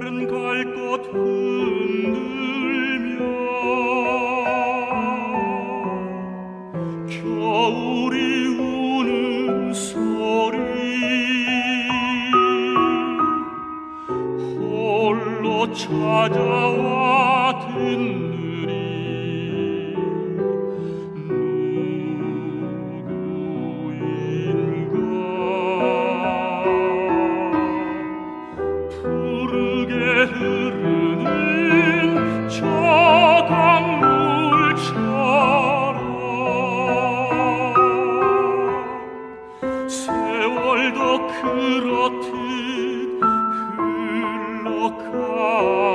갈꽃 흔들며 겨울이 우는 소리 홀로 찾아와 듣느니 날도 그렇듯 흘러가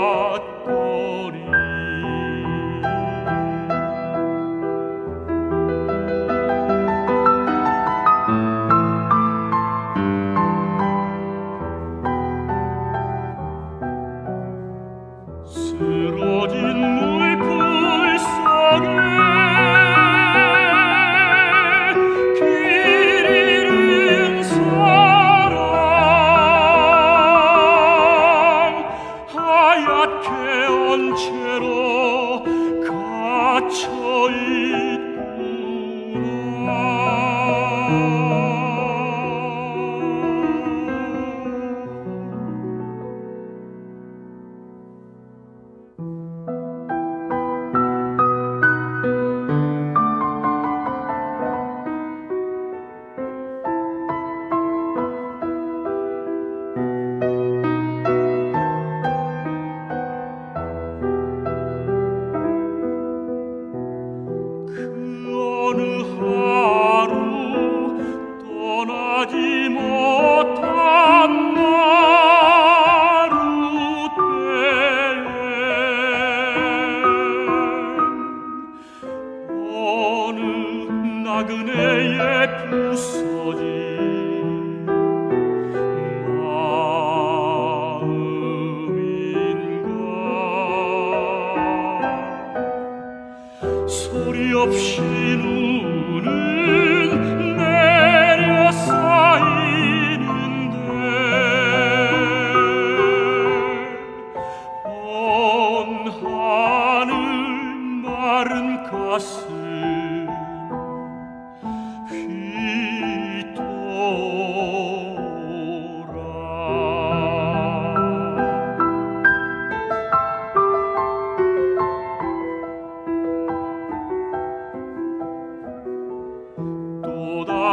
하늘 마른 가슴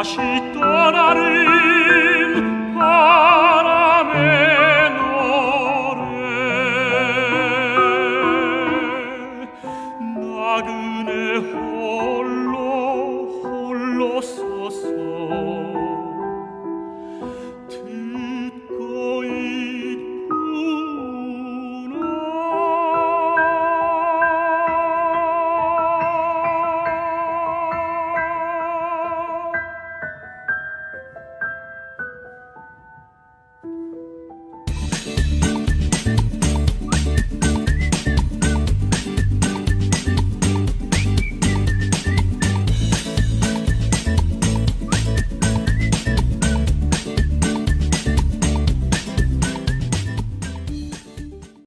다시 떠나는 바람의 노래. 나그네 홀로 홀로